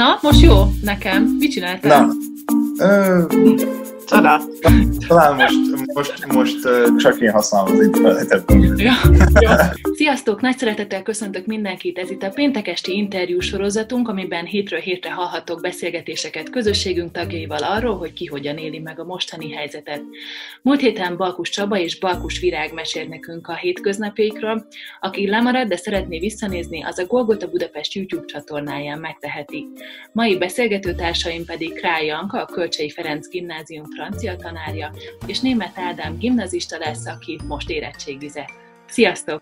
Na, most jó nekem. Mit csináltál? Na, ö, Csoda. talán most, most, most csak én használom az internetet. Ja, jó. Sziasztok! Nagy szeretettel köszöntök mindenkit. Ez itt a péntek esti interjú sorozatunk, amiben hétről hétre hallhatok beszélgetéseket közösségünk tagjaival arról, hogy ki hogyan éli meg a mostani helyzetet. Múlt héten Balkus Csaba és Balkus Virág mesélt nekünk a hétköznapjaikról. Aki lemarad, de szeretné visszanézni, az a Golgota Budapest YouTube csatornáján megteheti. Mai beszélgető társaim pedig Krály Janka, a Kölcsei Ferenc Gimnázium francia tanárja, és Német Ádám gimnazista lesz, aki most érettségizett. Sziasztok!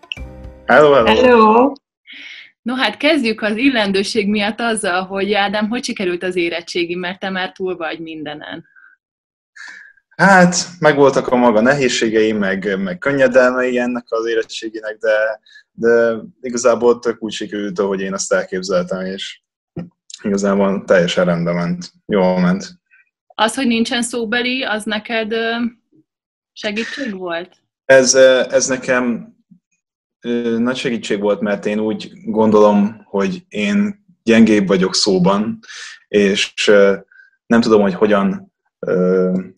Hello, hello. Hello! No hát kezdjük az illendőség miatt azzal, hogy Ádám, hogy sikerült az érettségi, mert te már túl vagy mindenen. Hát, megvoltak a maga nehézségei, meg, meg könnyedelmei ennek az érettségének, de, de igazából tök úgy sikerült, ahogy én azt elképzeltem, és igazából teljesen rendben ment. Jól ment. Az, hogy nincsen szóbeli, az neked segítség volt? Ez, ez nekem nagy segítség volt, mert én úgy gondolom, hogy én gyengébb vagyok szóban, és nem tudom, hogy hogyan,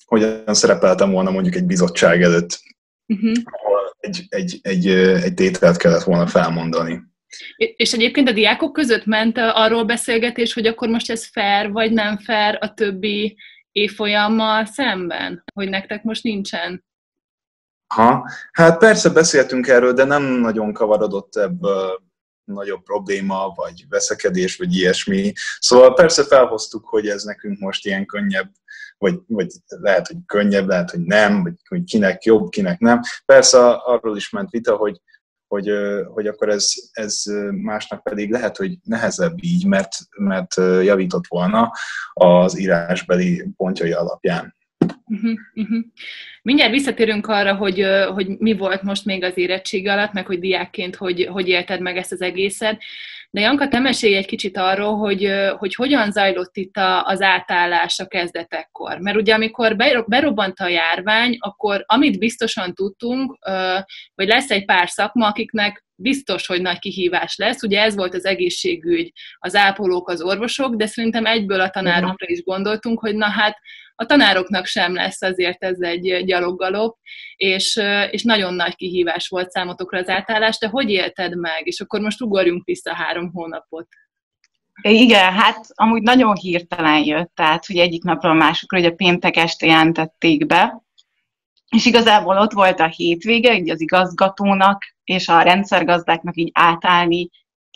hogyan szerepeltem volna mondjuk egy bizottság előtt, Uh-huh. ahol egy, egy, egy, egy tételt kellett volna felmondani. És egyébként a diákok között ment arról beszélgetés, hogy akkor most ez fair vagy nem fair a többi évfolyammal szemben? Hogy nektek most nincsen? Ha, hát persze beszéltünk erről, de nem nagyon kavarodott ebből nagyobb probléma, vagy veszekedés, vagy ilyesmi. Szóval persze felhoztuk, hogy ez nekünk most ilyen könnyebb, vagy, vagy lehet, hogy könnyebb, lehet, hogy nem, vagy hogy kinek jobb, kinek nem. Persze arról is ment vita, hogy, hogy, hogy akkor ez, ez másnak pedig lehet, hogy nehezebb így, mert, mert javított volna az írásbeli pontjai alapján. Uh-huh, uh-huh. Mindjárt visszatérünk arra, hogy, hogy mi volt most még az érettség alatt, meg hogy diákként hogy, hogy élted meg ezt az egészet. De Janka, te mesélj egy kicsit arról, hogy, hogy hogyan zajlott itt az átállás a kezdetekkor. Mert ugye amikor be- berobbant a járvány, akkor amit biztosan tudtunk, hogy lesz egy pár szakma, akiknek biztos, hogy nagy kihívás lesz. Ugye ez volt az egészségügy, az ápolók, az orvosok, de szerintem egyből a tanárokra is gondoltunk, hogy na hát a tanároknak sem lesz azért ez egy gyaloggalop, és, és nagyon nagy kihívás volt számotokra az átállás. Te hogy élted meg? És akkor most ugorjunk vissza három hónapot. Igen, hát amúgy nagyon hirtelen jött, tehát hogy egyik napról a másikra, hogy a péntek este jelentették be, és igazából ott volt a hétvége, így az igazgatónak és a rendszergazdáknak így átállni,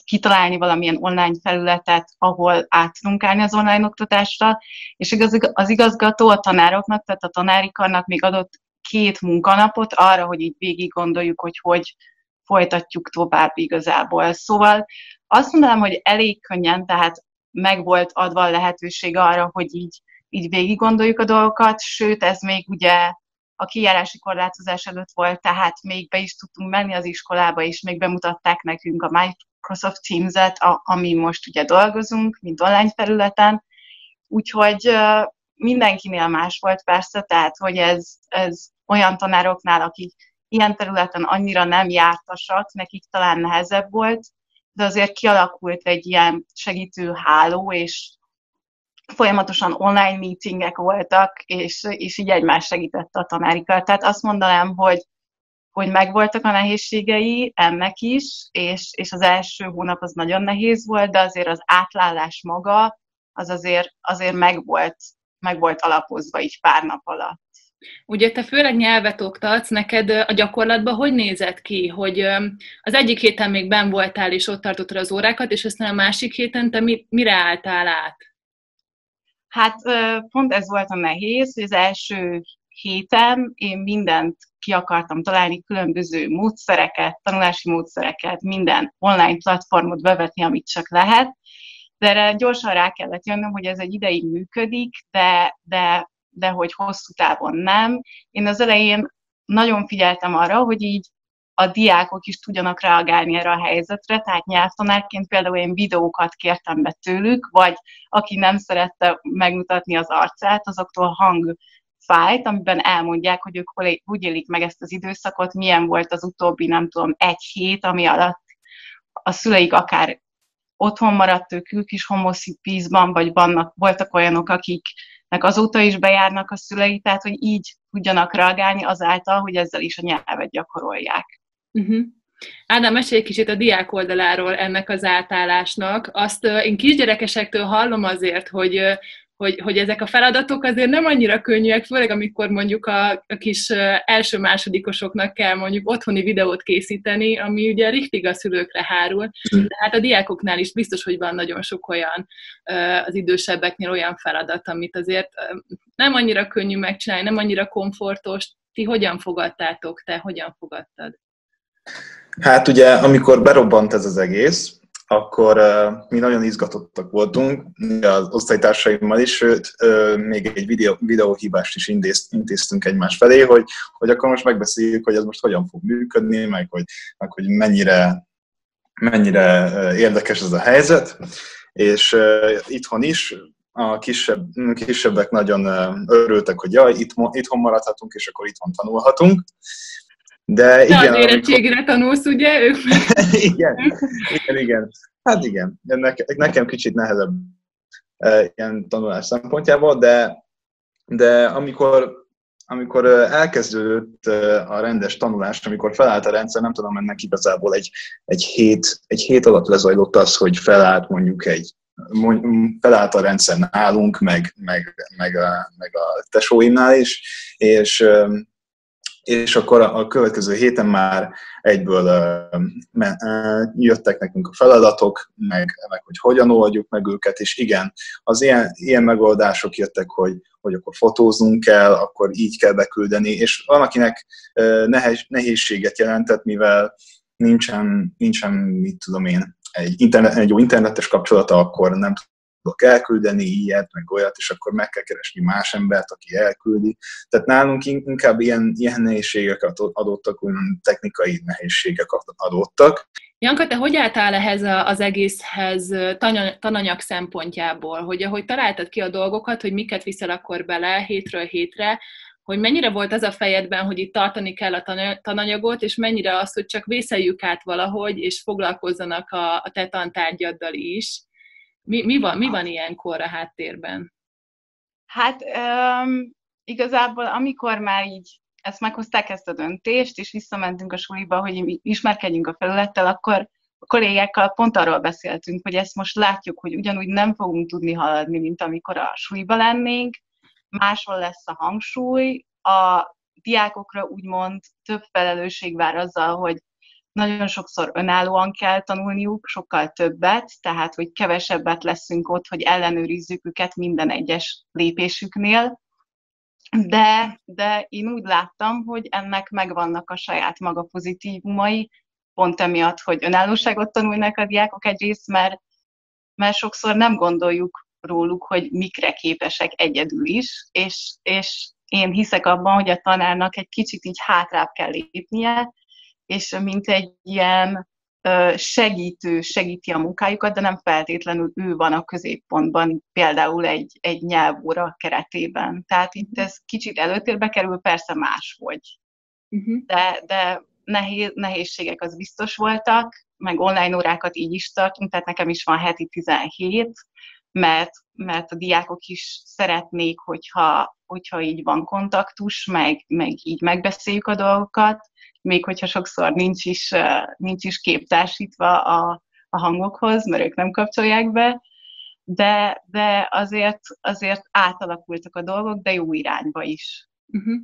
kitalálni valamilyen online felületet, ahol át tudunk állni az online oktatásra, és az igazgató a tanároknak, tehát a tanárikarnak még adott két munkanapot arra, hogy így végig gondoljuk, hogy hogy folytatjuk tovább igazából. Szóval azt mondanám, hogy elég könnyen, tehát meg volt adva a lehetőség arra, hogy így, így végig gondoljuk a dolgokat, sőt, ez még ugye a kijárási korlátozás előtt volt, tehát még be is tudtunk menni az iskolába, és még bemutatták nekünk a Microsoft Teams-et, a, ami most ugye dolgozunk, mint online felületen. Úgyhogy mindenkinél más volt persze, tehát hogy ez, ez olyan tanároknál, akik ilyen területen annyira nem jártasak, nekik talán nehezebb volt, de azért kialakult egy ilyen segítő háló, és folyamatosan online meetingek voltak, és, és így egymás segítette a tanárikkal. Tehát azt mondanám, hogy, hogy megvoltak a nehézségei ennek is, és, és az első hónap az nagyon nehéz volt, de azért az átlálás maga, az azért, azért megvolt, megvolt alapozva így pár nap alatt. Ugye te főleg nyelvet oktatsz, neked a gyakorlatban hogy nézett ki, hogy az egyik héten még ben voltál és ott tartottad az órákat, és aztán a másik héten te mi, mire álltál át? Hát pont ez volt a nehéz, hogy az első héten én mindent ki akartam találni, különböző módszereket, tanulási módszereket, minden online platformot bevetni, amit csak lehet. De erre gyorsan rá kellett jönnöm, hogy ez egy ideig működik, de, de, de hogy hosszú távon nem. Én az elején nagyon figyeltem arra, hogy így a diákok is tudjanak reagálni erre a helyzetre, tehát nyelvtanárként például én videókat kértem be tőlük, vagy aki nem szerette megmutatni az arcát, azoktól hang fájt, amiben elmondják, hogy ők hol, hogy élik meg ezt az időszakot, milyen volt az utóbbi, nem tudom, egy hét, ami alatt a szüleik akár otthon maradt ők, ők is homoszipízban, vagy vannak, voltak olyanok, akiknek azóta is bejárnak a szülei, tehát hogy így tudjanak reagálni azáltal, hogy ezzel is a nyelvet gyakorolják. Uh-huh. Ádám, mesélj egy kicsit a diák oldaláról ennek az átállásnak. Azt én kisgyerekesektől hallom azért, hogy hogy, hogy ezek a feladatok azért nem annyira könnyűek, főleg amikor mondjuk a, a kis első-másodikosoknak kell mondjuk otthoni videót készíteni, ami ugye richtig a szülőkre hárul, de hát a diákoknál is biztos, hogy van nagyon sok olyan az idősebbeknél olyan feladat, amit azért nem annyira könnyű megcsinálni, nem annyira komfortos. Ti hogyan fogadtátok, te hogyan fogadtad? Hát ugye, amikor berobbant ez az egész, akkor mi nagyon izgatottak voltunk, az osztálytársaimmal is, sőt, még egy videó, videóhívást is intézt, intéztünk egymás felé, hogy, hogy akkor most megbeszéljük, hogy ez most hogyan fog működni, meg hogy, meg hogy mennyire, mennyire érdekes ez a helyzet. És itthon is a kisebb, kisebbek nagyon örültek, hogy jaj, itt, itthon maradhatunk, és akkor itthon tanulhatunk. De igen. De az érettségre amikor... tanulsz, ugye? Ők igen, igen, igen. Hát igen, nekem kicsit nehezebb e, ilyen tanulás szempontjából, de, de amikor, amikor elkezdődött a rendes tanulás, amikor felállt a rendszer, nem tudom, ennek igazából egy, egy, hét, egy hét alatt lezajlott az, hogy felállt mondjuk egy felállt a rendszer nálunk, meg, meg, meg, a, meg a tesóimnál is, és és akkor a következő héten már egyből jöttek nekünk a feladatok, meg, meg hogy hogyan oldjuk meg őket, és igen, az ilyen, ilyen megoldások jöttek, hogy, hogy akkor fotóznunk kell, akkor így kell beküldeni, és van, akinek nehézséget jelentett, mivel nincsen, nincsen mit tudom én, egy, internet, egy jó internetes kapcsolata, akkor nem tudok elküldeni ilyet, meg olyat, és akkor meg kell keresni más embert, aki elküldi. Tehát nálunk inkább ilyen, ilyen nehézségek adottak, olyan technikai nehézségek adottak. Janka, te hogy álltál ehhez az egészhez tananyag szempontjából, hogy ahogy találtad ki a dolgokat, hogy miket viszel akkor bele hétről hétre, hogy mennyire volt az a fejedben, hogy itt tartani kell a tananyagot, és mennyire az, hogy csak vészeljük át valahogy, és foglalkozzanak a, a te tantárgyaddal is. Mi, mi, van, mi van ilyenkor a háttérben? Hát um, igazából amikor már így ezt meghozták ezt a döntést, és visszamentünk a suliba, hogy ismerkedjünk a felülettel, akkor a kollégákkal pont arról beszéltünk, hogy ezt most látjuk, hogy ugyanúgy nem fogunk tudni haladni, mint amikor a suliba lennénk, máshol lesz a hangsúly, a diákokra úgymond több felelősség vár azzal, hogy nagyon sokszor önállóan kell tanulniuk, sokkal többet, tehát hogy kevesebbet leszünk ott, hogy ellenőrizzük őket minden egyes lépésüknél, de, de én úgy láttam, hogy ennek megvannak a saját maga pozitívumai, pont emiatt, hogy önállóságot tanulnak a diákok egyrészt, mert, mert sokszor nem gondoljuk róluk, hogy mikre képesek egyedül is, és, és én hiszek abban, hogy a tanárnak egy kicsit így hátrább kell lépnie, és mint egy ilyen segítő segíti a munkájukat, de nem feltétlenül ő van a középpontban, például egy, egy nyelvóra keretében. Tehát itt ez kicsit előtérbe kerül, persze máshogy. Uh-huh. De, de nehéz, nehézségek az biztos voltak, meg online órákat így is tartunk, tehát nekem is van heti 17, mert, mert a diákok is szeretnék, hogyha, hogyha így van kontaktus, meg, meg így megbeszéljük a dolgokat, még hogyha sokszor nincs is, nincs is képtársítva a, a hangokhoz, mert ők nem kapcsolják be, de, de azért, azért átalakultak a dolgok, de jó irányba is. Uh-huh.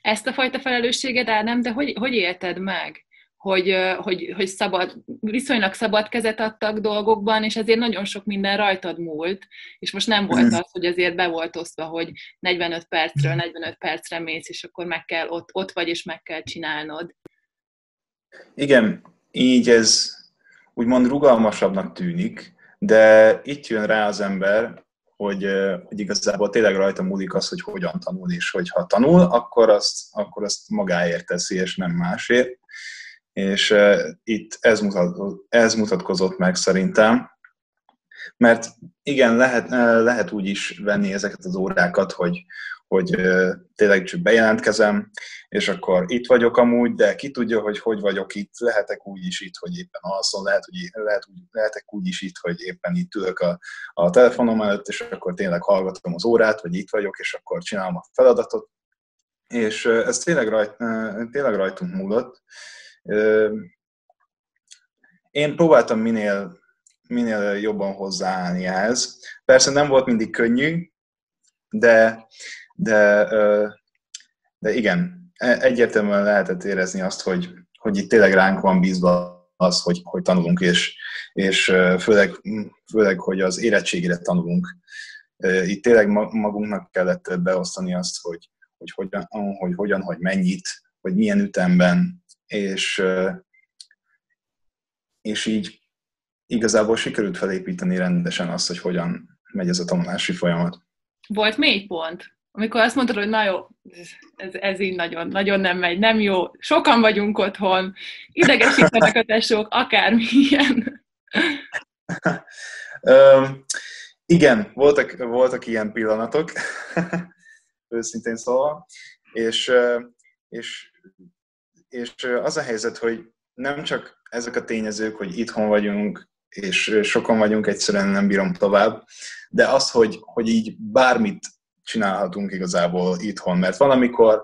Ezt a fajta felelősséget, nem, de hogy, hogy élted meg? Hogy, hogy, hogy szabad, viszonylag szabad kezet adtak dolgokban, és ezért nagyon sok minden rajtad múlt, és most nem volt az, hogy azért be volt osztva, hogy 45 percről 45 percre mész, és akkor meg kell, ott, ott vagy, és meg kell csinálnod. Igen, így ez úgymond rugalmasabbnak tűnik, de itt jön rá az ember, hogy, hogy igazából tényleg rajta múlik az, hogy hogyan tanul, és hogy ha tanul, akkor azt, akkor azt magáért teszi, és nem másért és itt ez, mutat, ez mutatkozott meg szerintem, mert igen, lehet, lehet úgy is venni ezeket az órákat, hogy, hogy tényleg csak bejelentkezem, és akkor itt vagyok amúgy, de ki tudja, hogy hogy vagyok itt, lehetek úgy is itt, hogy éppen alszom, lehet, hogy lehet, lehetek úgy is itt, hogy éppen itt ülök a, a telefonom előtt, és akkor tényleg hallgatom az órát, vagy itt vagyok, és akkor csinálom a feladatot, és ez tényleg, rajt, tényleg rajtunk múlott. Én próbáltam minél, minél jobban hozzáállni ehhez. Persze nem volt mindig könnyű, de, de, de igen, e, egyértelműen lehetett érezni azt, hogy, hogy itt tényleg ránk van bízva az, hogy, hogy tanulunk, és, és főleg, főleg, hogy az érettségére tanulunk. Itt tényleg magunknak kellett beosztani azt, hogy, hogy hogyan, hogy, hogyan, hogy mennyit, hogy milyen ütemben, és, és így igazából sikerült felépíteni rendesen azt, hogy hogyan megy ez a tanulási folyamat. Volt mély pont, amikor azt mondtad, hogy na jó, ez, ez így nagyon, nagyon nem megy, nem jó, sokan vagyunk otthon, idegesítenek a tesók, akármilyen. um, igen, voltak, voltak ilyen pillanatok őszintén szólva. És, és, és az a helyzet, hogy nem csak ezek a tényezők, hogy itthon vagyunk, és sokan vagyunk, egyszerűen nem bírom tovább, de az, hogy, hogy így bármit csinálhatunk igazából itthon, mert valamikor,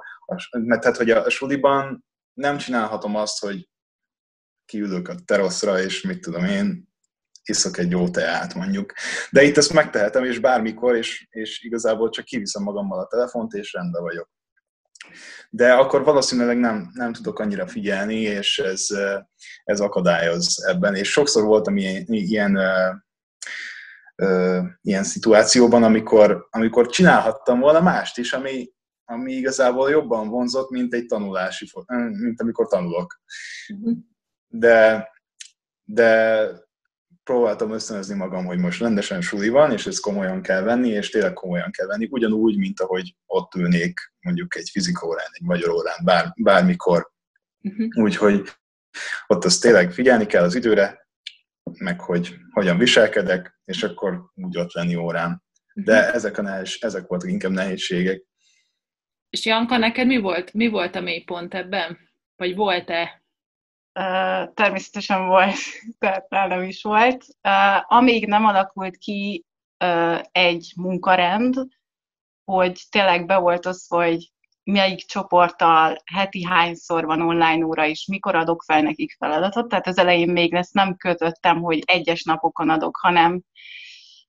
mert tehát, hogy a suliban nem csinálhatom azt, hogy kiülök a teraszra, és mit tudom én, iszok egy jó teát mondjuk. De itt ezt megtehetem, és bármikor, és, és igazából csak kiviszem magammal a telefont, és rendben vagyok. De akkor valószínűleg nem, nem tudok annyira figyelni, és ez, ez akadályoz ebben. És sokszor voltam ilyen, ilyen, ilyen, szituációban, amikor, amikor csinálhattam volna mást is, ami, ami igazából jobban vonzott, mint egy tanulási, mint amikor tanulok. Mhm. De, de próbáltam ösztönözni magam, hogy most rendesen suli van, és ezt komolyan kell venni, és tényleg komolyan kell venni, ugyanúgy, mint ahogy ott ülnék mondjuk egy fizika órán, egy magyar órán, bár, bármikor. Uh-huh. Úgyhogy ott az tényleg figyelni kell az időre, meg hogy hogyan viselkedek, és akkor úgy ott lenni órán. De uh-huh. ezek, a nehéz, ezek voltak inkább nehézségek. És Janka, neked mi volt, mi volt a mélypont ebben? Vagy volt-e természetesen volt, tehát nálam is volt. Amíg nem alakult ki egy munkarend, hogy tényleg be volt az, hogy melyik csoporttal heti hányszor van online óra, és mikor adok fel nekik feladatot. Tehát az elején még ezt nem kötöttem, hogy egyes napokon adok, hanem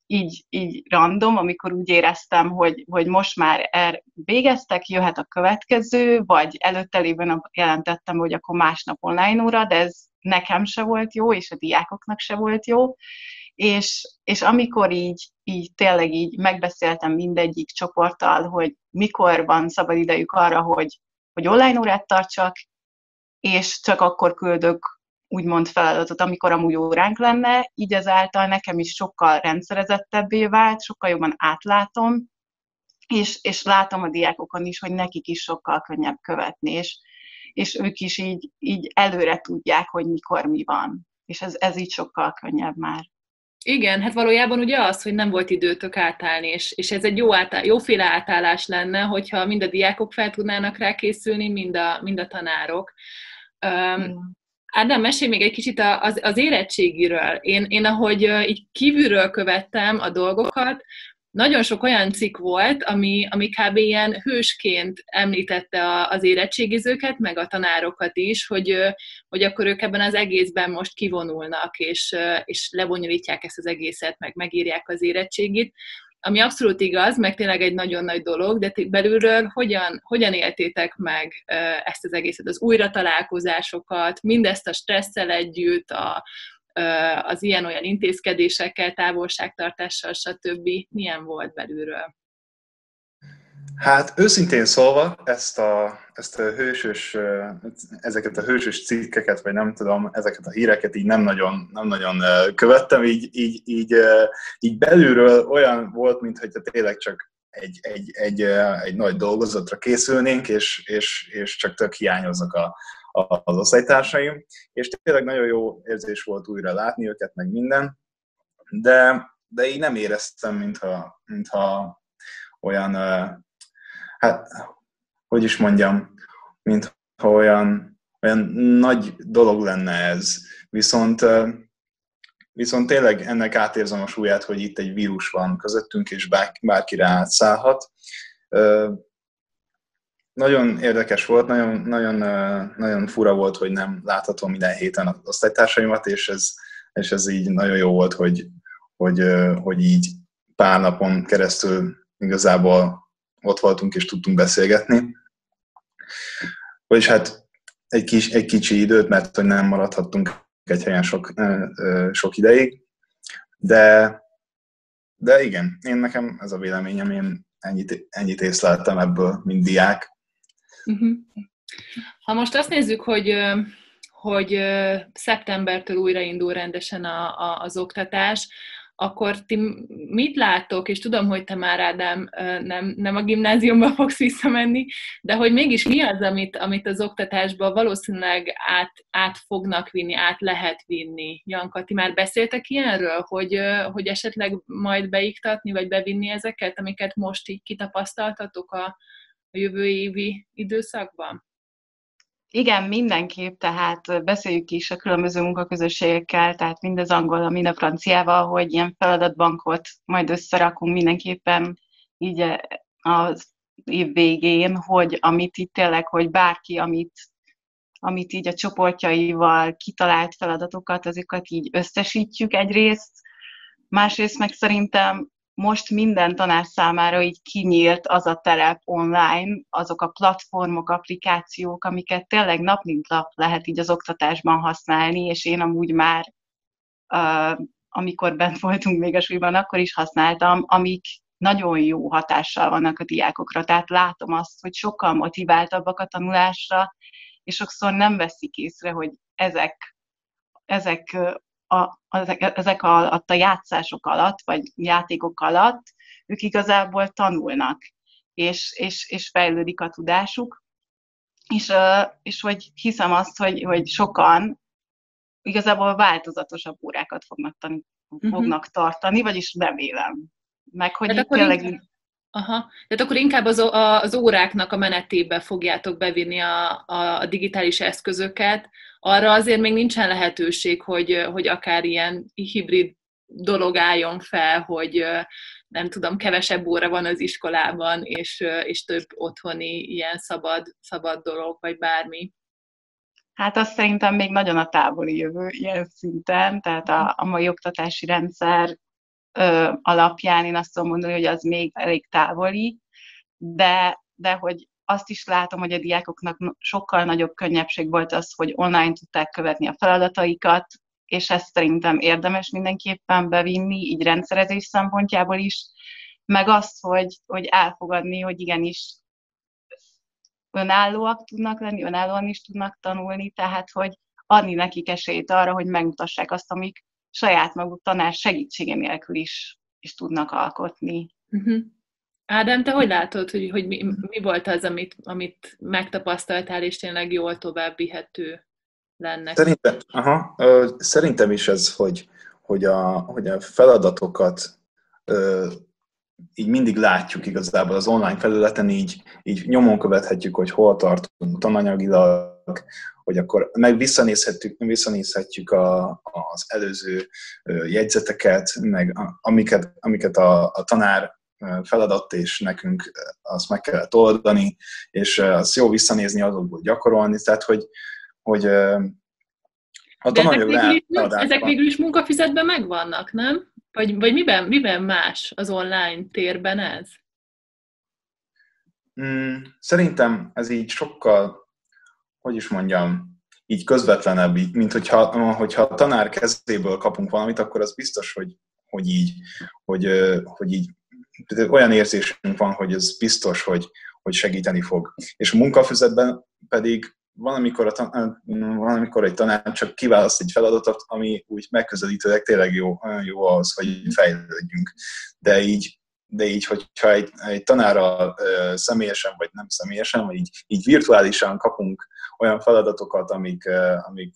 így, így random, amikor úgy éreztem, hogy, hogy most már er, végeztek, jöhet a következő, vagy előtte nap jelentettem, hogy akkor másnap online óra, de ez nekem se volt jó, és a diákoknak se volt jó. És, és amikor így, így tényleg így megbeszéltem mindegyik csoporttal, hogy mikor van szabad idejük arra, hogy, hogy online órát tartsak, és csak akkor küldök úgymond feladatot, amikor amúgy óránk lenne, így ezáltal nekem is sokkal rendszerezettebbé vált, sokkal jobban átlátom, és, és látom a diákokon is, hogy nekik is sokkal könnyebb követni, és, és ők is így, így előre tudják, hogy mikor mi van. És ez, ez így sokkal könnyebb már. Igen, hát valójában ugye az, hogy nem volt időtök átállni, és, és ez egy jó átáll, jóféle átállás lenne, hogyha mind a diákok fel tudnának rá készülni, mind a, mind a tanárok. Um, Ádám, mesélj még egy kicsit az, az érettségiről. Én, én ahogy így kívülről követtem a dolgokat, nagyon sok olyan cikk volt, ami, ami kb. ilyen hősként említette az érettségizőket, meg a tanárokat is, hogy, hogy akkor ők ebben az egészben most kivonulnak, és, és lebonyolítják ezt az egészet, meg megírják az érettségit ami abszolút igaz, meg tényleg egy nagyon nagy dolog, de belülről hogyan, hogyan éltétek meg ezt az egészet, az újra találkozásokat, mindezt a stresszel együtt, a, az ilyen-olyan intézkedésekkel, távolságtartással, stb. Milyen volt belülről? Hát őszintén szólva, ezt a, ezt a hősös, ezeket a hősös cikkeket, vagy nem tudom, ezeket a híreket így nem nagyon, nem nagyon követtem, így, így, így, így belülről olyan volt, mintha tényleg csak egy, egy, egy, egy nagy dolgozatra készülnénk, és, és, és csak tök hiányoznak a, a, az osztálytársaim, és tényleg nagyon jó érzés volt újra látni őket, meg minden, de, de így nem éreztem, mintha, mintha olyan hát, hogy is mondjam, mint olyan, olyan nagy dolog lenne ez. Viszont, viszont tényleg ennek átérzem a súlyát, hogy itt egy vírus van közöttünk, és bárki rá átszállhat. Nagyon érdekes volt, nagyon, nagyon, nagyon fura volt, hogy nem láthatom minden héten az osztálytársaimat, és ez, és ez így nagyon jó volt, hogy, hogy, hogy így pár napon keresztül igazából ott voltunk és tudtunk beszélgetni. Vagyis hát egy, kis, egy kicsi időt, mert hogy nem maradhattunk egy helyen sok, sok ideig, de, de igen, én nekem ez a véleményem, én ennyit, ennyit észleltem ebből, mint diák. Uh-huh. Ha most azt nézzük, hogy hogy szeptembertől újraindul rendesen a, a, az oktatás, akkor ti mit látok, és tudom, hogy te már Ádám nem, nem a gimnáziumba fogsz visszamenni, de hogy mégis mi az, amit, amit az oktatásban valószínűleg át, át fognak vinni, át lehet vinni? Janka, ti már beszéltek ilyenről, hogy, hogy esetleg majd beiktatni, vagy bevinni ezeket, amiket most így kitapasztaltatok a, a jövő évi időszakban? Igen, mindenképp, tehát beszéljük is a különböző munkaközösségekkel, tehát mind az angol, mind a franciával, hogy ilyen feladatbankot majd összerakunk mindenképpen így az év végén, hogy amit itt tényleg, hogy bárki, amit, amit így a csoportjaival kitalált feladatokat, azokat így összesítjük egyrészt, másrészt meg szerintem most minden tanár számára így kinyílt az a terep online, azok a platformok, applikációk, amiket tényleg nap mint nap lehet így az oktatásban használni, és én amúgy már, amikor bent voltunk még a súlyban, akkor is használtam, amik nagyon jó hatással vannak a diákokra. Tehát látom azt, hogy sokkal motiváltabbak a tanulásra, és sokszor nem veszik észre, hogy ezek, ezek a, ezek alatt a játszások alatt, vagy játékok alatt ők igazából tanulnak, és, és, és fejlődik a tudásuk, és, és hogy hiszem azt, hogy, hogy sokan igazából változatosabb órákat fognak, tani, uh-huh. fognak tartani, vagyis remélem. Meg hogy tényleg... Aha. Tehát akkor inkább az, az óráknak a menetébe fogjátok bevinni a, a, digitális eszközöket. Arra azért még nincsen lehetőség, hogy, hogy akár ilyen hibrid dolog álljon fel, hogy nem tudom, kevesebb óra van az iskolában, és, és több otthoni ilyen szabad, szabad dolog, vagy bármi. Hát azt szerintem még nagyon a távoli jövő ilyen szinten, tehát a, a mai oktatási rendszer ö, alapján én azt tudom mondani, hogy az még elég távoli, de, de hogy azt is látom, hogy a diákoknak sokkal nagyobb könnyebbség volt az, hogy online tudták követni a feladataikat, és ezt szerintem érdemes mindenképpen bevinni, így rendszerezés szempontjából is, meg azt, hogy, hogy elfogadni, hogy igenis önállóak tudnak lenni, önállóan is tudnak tanulni, tehát hogy adni nekik esélyt arra, hogy megmutassák azt, amik saját maguk tanár segítsége nélkül is, is tudnak alkotni. Uh-huh. Ádám, te hogy látod, hogy, hogy mi, mi volt az, amit, amit megtapasztaltál, és tényleg jól tovább vihető lenne? Szerintem, aha, ö, szerintem is ez, hogy, hogy, a, hogy a feladatokat ö, így mindig látjuk igazából az online felületen, így, így nyomon követhetjük, hogy hol tartunk tananyagilag, hogy akkor meg visszanézhetjük, visszanézhetjük a, az előző jegyzeteket, meg amiket, amiket a, a tanár feladat, és nekünk azt meg kellett oldani, és azt jó visszanézni, azokból gyakorolni, tehát hogy, hogy a tananyag ezek, végül is, ezek végül is munkafizetben megvannak, nem? Vagy, vagy miben, miben más az online térben ez? Mm, szerintem ez így sokkal, hogy is mondjam, így közvetlenebb, így, mint hogyha, hogyha a tanár kezéből kapunk valamit, akkor az biztos, hogy, hogy így, hogy, hogy így olyan érzésünk van, hogy ez biztos, hogy, hogy segíteni fog. És a munkafüzetben pedig van, amikor, a tan- van, amikor egy tanár csak kiválaszt egy feladatot, ami úgy megközelítőleg tényleg jó, jó ahhoz, hogy fejlődjünk. De így, de így hogyha egy, egy tanára személyesen, vagy nem személyesen, vagy így, így virtuálisan kapunk olyan feladatokat, amik, amik,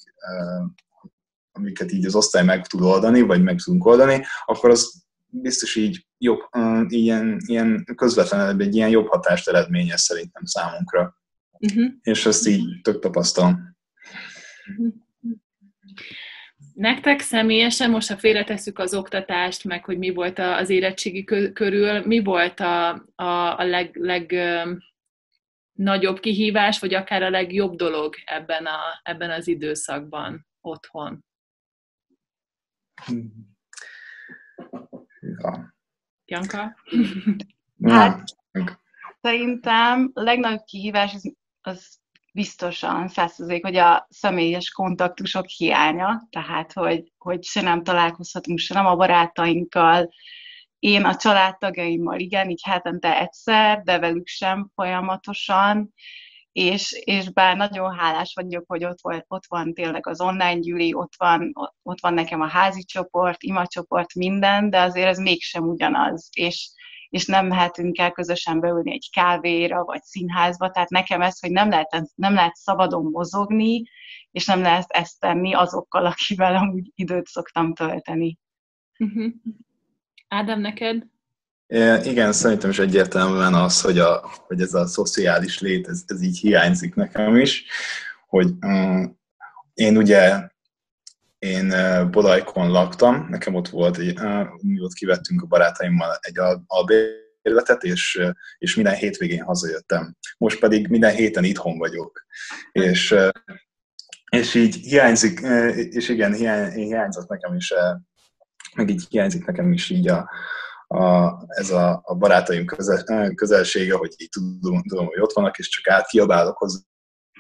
amiket így az osztály meg tud oldani, vagy meg tudunk oldani, akkor az biztos így jobb, ilyen, ilyen közvetlenebb, egy ilyen jobb hatást eredményez szerintem számunkra. Uh-huh. És ezt így tök tapasztalom. Uh-huh. Nektek személyesen, most ha félretesszük az oktatást, meg hogy mi volt az érettségi körül, mi volt a, a, a leg, leg nagyobb kihívás, vagy akár a legjobb dolog ebben, a, ebben az időszakban otthon? Ja. Janka? Hát, szerintem a legnagyobb kihívás az, az biztosan százszerzék, hogy a személyes kontaktusok hiánya, tehát hogy, hogy se nem találkozhatunk, se nem a barátainkkal, én a családtagjaimmal igen, így hetente egyszer, de velük sem folyamatosan, és, és bár nagyon hálás vagyok, hogy ott, volt, ott van tényleg az online gyűli, ott van, ott van nekem a házi csoport, imacsoport, minden, de azért ez mégsem ugyanaz, és, és nem mehetünk el közösen beülni egy kávéra, vagy színházba, tehát nekem ez, hogy nem lehet, nem lehet szabadon mozogni, és nem lehet ezt tenni azokkal, akivel amúgy időt szoktam tölteni. Uh-huh. Ádám, neked? Igen, szerintem is egyértelműen az, hogy, a, hogy ez a szociális lét, ez, ez így hiányzik nekem is, hogy um, én ugye én Bodajkon laktam, nekem ott volt, mi ott kivettünk a barátaimmal egy albérletet, és, és minden hétvégén hazajöttem. Most pedig minden héten itthon vagyok. És, és így hiányzik, és igen, hiány, hiányzott nekem is, meg így hiányzik nekem is így a, a, ez a, a barátaim közel, közelsége, hogy így tudom, tudom, hogy ott vannak, és csak átkiabálok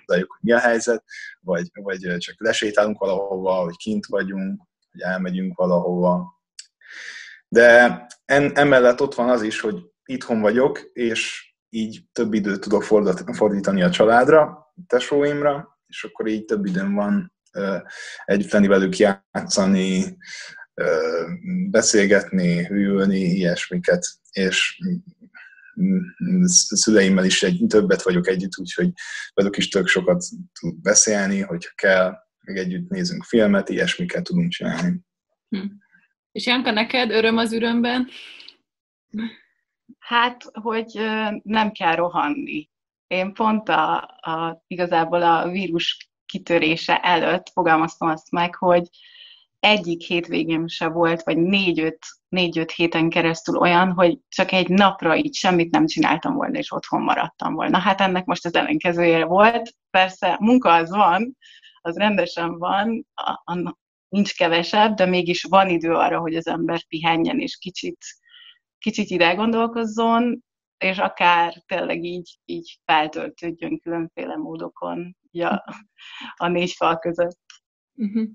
hozzájuk, hogy mi a helyzet, vagy, vagy csak lesétálunk valahova, vagy kint vagyunk, vagy elmegyünk valahova. De en, emellett ott van az is, hogy itthon vagyok, és így több időt tudok fordítani a családra, tesóimra, és akkor így több időm van együtt lenni velük játszani, beszélgetni, hűlni, ilyesmiket, és szüleimmel is egy, többet vagyok együtt, úgyhogy velük is tök sokat tud beszélni, hogyha kell, meg együtt nézünk filmet, ilyesmiket tudunk csinálni. Hm. És Janka, neked öröm az ürömben? Hát, hogy nem kell rohanni. Én pont a, a, igazából a vírus kitörése előtt fogalmaztam azt meg, hogy egyik hétvégém se volt, vagy négy-öt, négy-öt héten keresztül olyan, hogy csak egy napra így semmit nem csináltam volna, és otthon maradtam volna. Hát ennek most az ellenkezője volt. Persze munka az van, az rendesen van, a, a, nincs kevesebb, de mégis van idő arra, hogy az ember pihenjen, és kicsit, kicsit ide gondolkozzon, és akár tényleg így, így feltöltődjön különféle módokon ja, a négy fal között. Uh-huh.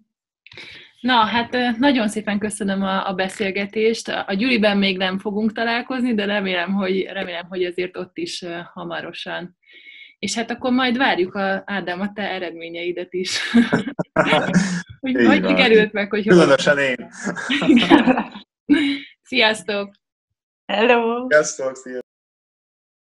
Na, hát nagyon szépen köszönöm a, a beszélgetést. A Gyuriben még nem fogunk találkozni, de remélem, hogy, remélem, hogy ezért ott is hamarosan. És hát akkor majd várjuk a, Ádám a te eredményeidet is. hogy hogy sikerült meg, hogy... Különösen én. Sziasztok! Hello! Sziasztok! Sziasztok!